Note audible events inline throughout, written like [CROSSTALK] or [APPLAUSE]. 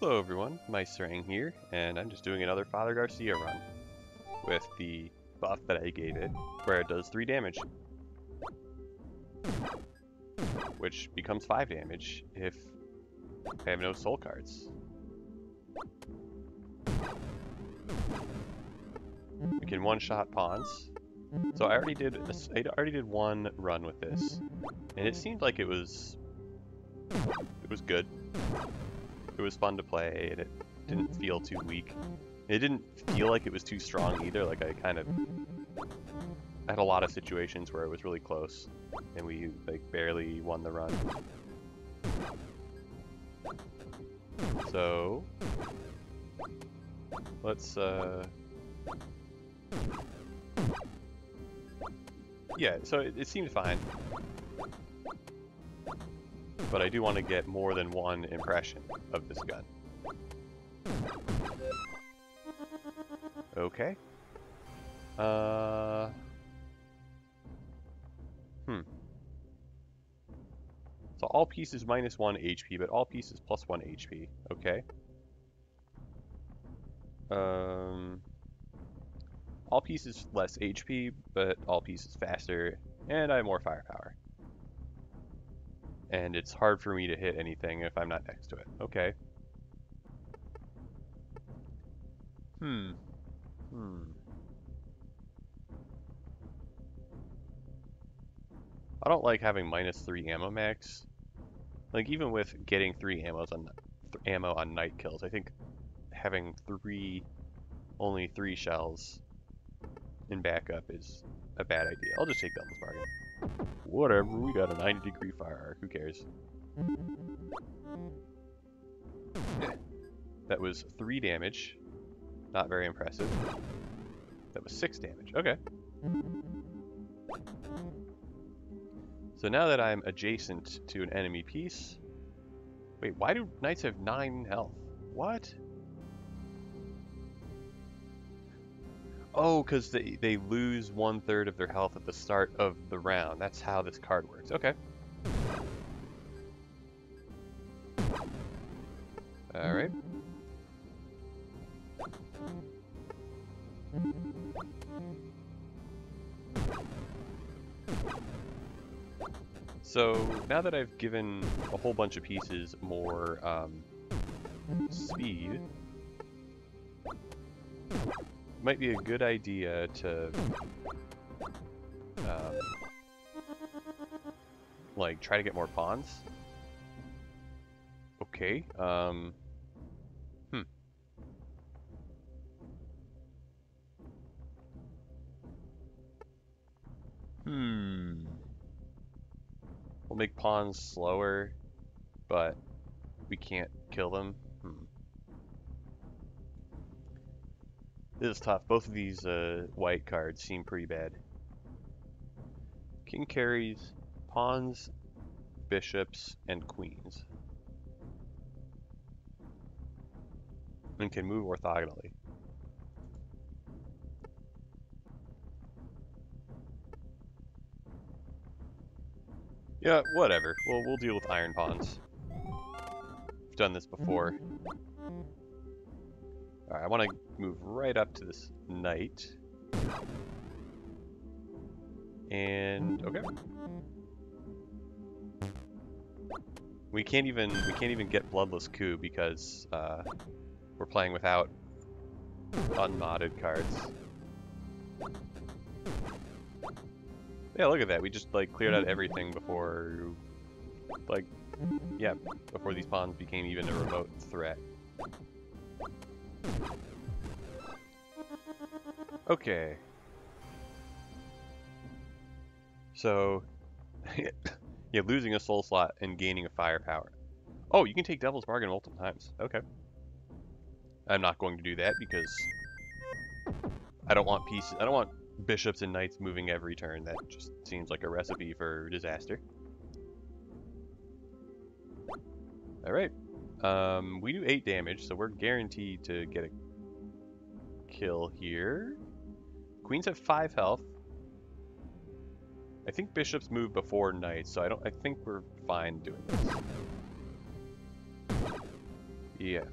Hello everyone, Micerang here, and I'm just doing another Father Garcia run with the buff that I gave it, where it does 3 damage. Which becomes 5 damage if I have no soul cards. We can one-shot pawns. So I already did a, I already did one run with this, and it seemed like it was it was good. It was fun to play, and it didn't feel too weak. It didn't feel like it was too strong either. Like I kind of I had a lot of situations where it was really close, and we like barely won the run. So let's uh yeah, so it, it seemed fine. But I do want to get more than one impression of this gun. Okay. Uh... Hmm. So all pieces minus 1 HP, but all pieces plus 1 HP. Okay. Um... All pieces less HP, but all pieces faster, and I have more firepower. And it's hard for me to hit anything if I'm not next to it. Okay. Hmm. Hmm. I don't like having minus 3 ammo max. Like, even with getting 3 ammos on, th ammo on knight kills, I think having 3, only 3 shells in backup is a bad idea. I'll just take Devil's Bargain. Whatever, we got a 90 degree fire arc, who cares? That was 3 damage. Not very impressive. That was 6 damage, okay. So now that I'm adjacent to an enemy piece... Wait, why do knights have 9 health? What? Oh, because they, they lose one third of their health at the start of the round. That's how this card works. Okay. Alright. So, now that I've given a whole bunch of pieces more um, speed, might be a good idea to um, like try to get more pawns. Okay. Um, hmm. Hmm. We'll make pawns slower, but we can't kill them. This is tough. Both of these uh, white cards seem pretty bad. King carries pawns, bishops, and queens. And can move orthogonally. Yeah, whatever. Well, we'll deal with iron pawns. We've done this before. Alright, I want to move right up to this knight. And okay. We can't even we can't even get bloodless coup because uh, we're playing without unmodded cards. Yeah, look at that. We just like cleared out everything before like yeah, before these pawns became even a remote threat. Okay. So, [LAUGHS] yeah, losing a soul slot and gaining a firepower. Oh, you can take Devil's Bargain multiple times. Okay. I'm not going to do that because I don't want pieces. I don't want bishops and knights moving every turn. That just seems like a recipe for disaster. All right. Um, we do eight damage, so we're guaranteed to get a kill here. Queens have five health. I think bishops move before knights, so I don't. I think we're fine doing this. Yeah.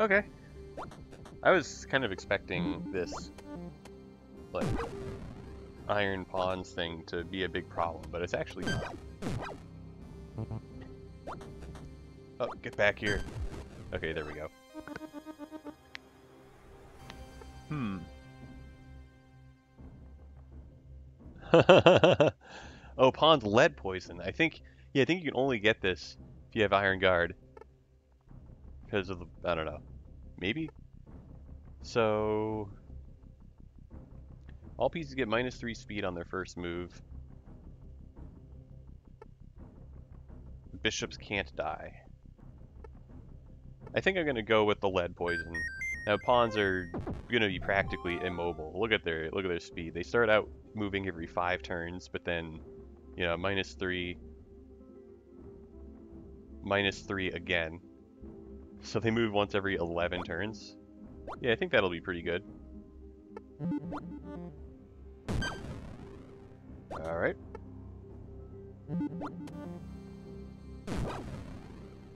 Okay. I was kind of expecting this, like, iron pawns thing to be a big problem, but it's actually not. Oh, get back here. Okay, there we go. Hmm. [LAUGHS] oh, Pawn's lead poison. I think, yeah, I think you can only get this if you have Iron Guard. Because of the, I don't know. Maybe? So, all pieces get minus 3 speed on their first move. Bishops can't die. I think I'm going to go with the lead poison. Now pawns are going to be practically immobile. Look at their look at their speed. They start out moving every 5 turns, but then, you know, minus 3 minus 3 again. So they move once every 11 turns. Yeah, I think that'll be pretty good. Alright.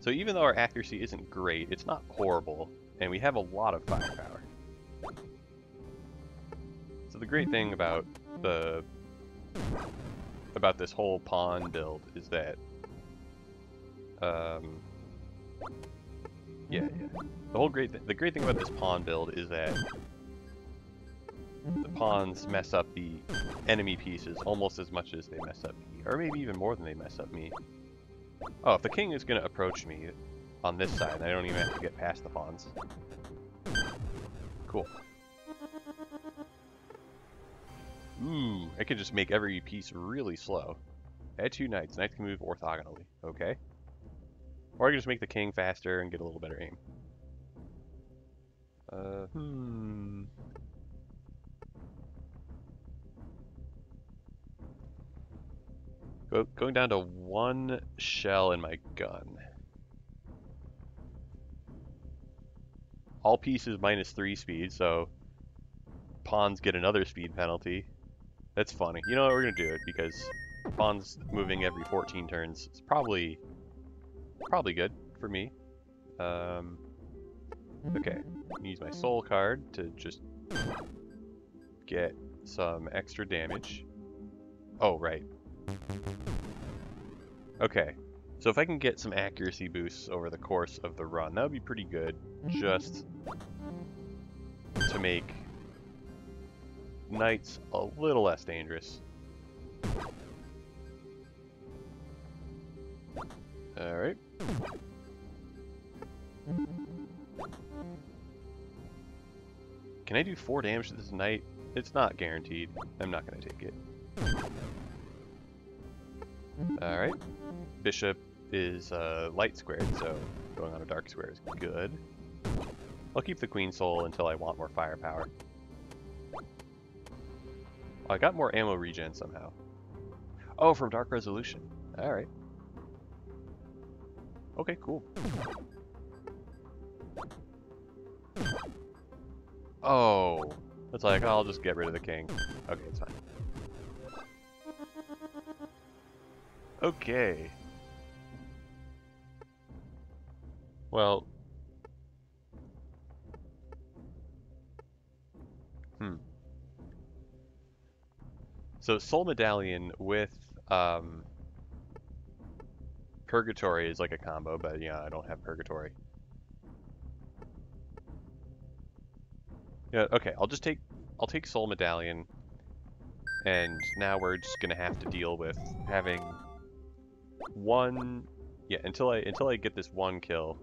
So even though our accuracy isn't great, it's not horrible, and we have a lot of firepower. So the great thing about the about this whole pawn build is that um, yeah, yeah. The whole great th the great thing about this pawn build is that the pawns mess up the enemy pieces almost as much as they mess up me, or maybe even more than they mess up me. Oh, if the king is going to approach me on this side, I don't even have to get past the pawns. Cool. Ooh, I can just make every piece really slow. Add two knights. Knights can move orthogonally. Okay. Or I can just make the king faster and get a little better aim. Uh, hmm. Go, going down to one shell in my gun. All pieces minus three speed, so pawns get another speed penalty. That's funny. You know what, we're gonna do it because pawns moving every 14 turns is probably probably good for me. Um, okay, use my soul card to just get some extra damage. Oh, right. Okay, so if I can get some accuracy boosts over the course of the run, that would be pretty good, mm-hmm. just to make knights a little less dangerous. Alright. Can I do 4 damage to this knight? It's not guaranteed. I'm not going to take it. Alright. Bishop is uh, light squared, so going on a dark square is good. I'll keep the Queen Soul until I want more firepower. I got more ammo regen somehow. Oh, from Dark Resolution. Alright. Okay, cool. Oh. It's like, I'll just get rid of the king. Okay, it's fine. Okay. Well. Hmm. So Soul Medallion with um, Purgatory is like a combo, but yeah, I don't have Purgatory. Yeah, okay, I'll just take I'll take Soul Medallion and now we're just gonna have to deal with having one yeah, until I until I get this one kill.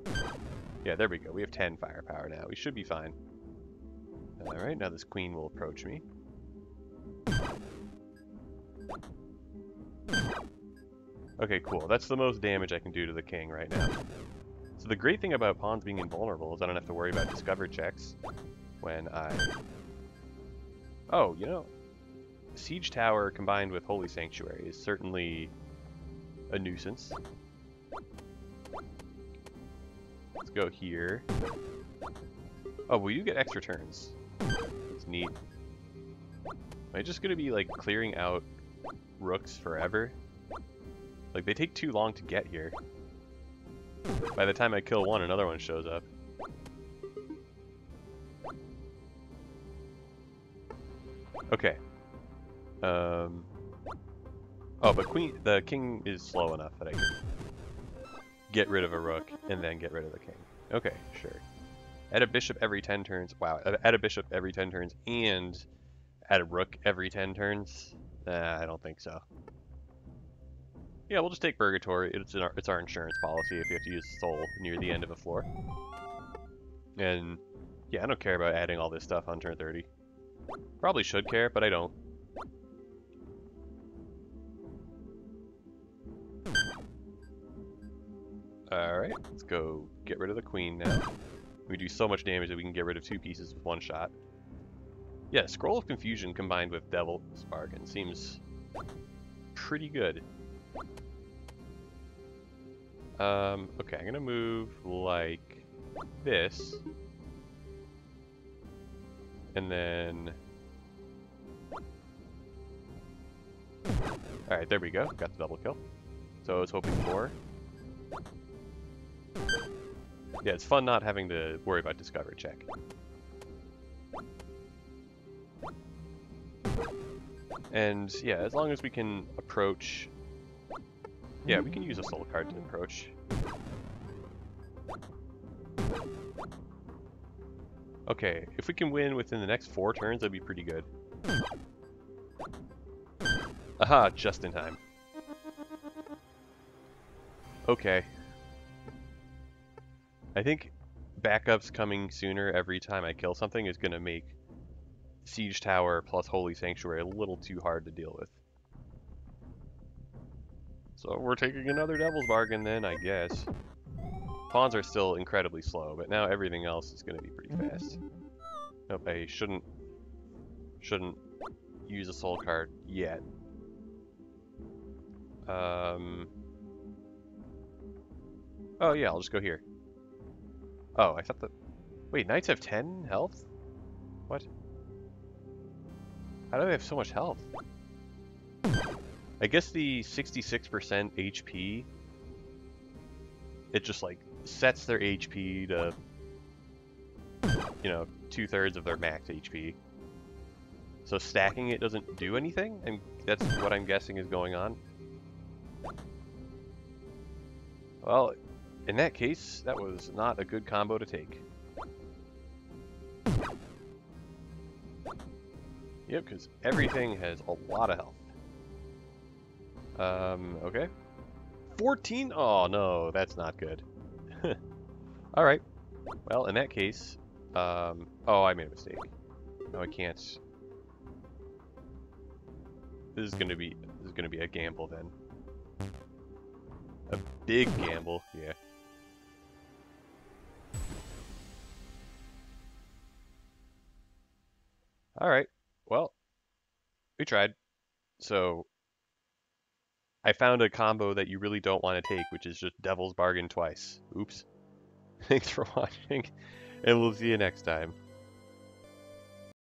Yeah, there we go. We have 10 firepower now. We should be fine. Alright, now this queen will approach me. Okay, cool. That's the most damage I can do to the king right now. So the great thing about pawns being invulnerable is I don't have to worry about discover checks when I... Oh, you know, Siege Tower combined with Holy Sanctuary is certainly a nuisance. Let's go here. Oh, well, you get extra turns. It's neat. Am I just to be, like, clearing out rooks forever? Like, they take too long to get here. By the time I kill one, another one shows up. Okay. Um. Oh, but queen, the king is slow enough that I can get rid of a rook and then get rid of the king. Okay, sure. Add a bishop every 10 turns. Wow, add a bishop every 10 turns and add a rook every 10 turns? I don't think so. Yeah, we'll just take Purgatory. It's our, it's our insurance policy if you have to use Soul near the end of a floor. And yeah, I don't care about adding all this stuff on turn 30. Probably should care, but I don't. Alright, let's go get rid of the queen now. We do so much damage that we can get rid of two pieces with one shot. Yeah, Scroll of Confusion combined with Devil's Bargain seems pretty good. Um, okay, I'm gonna move like this. And then... Alright, there we go. Got the double kill. So I was hoping for. Yeah, it's fun not having to worry about discovery check. And yeah, as long as we can approach... Yeah, we can use a soul card to approach. Okay, if we can win within the next four turns, that'd be pretty good. Aha, just in time. Okay. I think backups coming sooner every time I kill something is going to make Siege Tower plus Holy Sanctuary a little too hard to deal with. So we're taking another Devil's Bargain then, I guess. Pawns are still incredibly slow, but now everything else is going to be pretty fast. Nope, I shouldn't, shouldn't use a soul card yet. Um, oh yeah, I'll just go here. Oh, I thought that... Wait, knights have 10 health? What? How do they have so much health? I guess the 66% HP, it just like sets their HP to, you know, two-thirds of their max HP. So stacking it doesn't do anything, and that's what I'm guessing is going on. Well, in that case, that was not a good combo to take. Yep, because everything has a lot of health. Um, okay. 14? Oh, no, that's not good. [LAUGHS] Alright. Well, in that case, um, oh, I made a mistake. No, I can't. This is gonna be, this is gonna be a gamble then. A big gamble, yeah. Alright, well, we tried. So, I found a combo that you really don't want to take, which is just Devil's Bargain twice. Oops. [LAUGHS] Thanks for watching, and we'll see you next time.